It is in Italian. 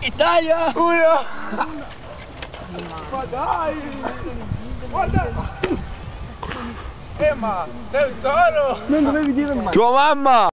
Italia! Uno! Ma dai! Guarda! Eh ma, sei un toro! Non dovevi dire mai. Tua mamma!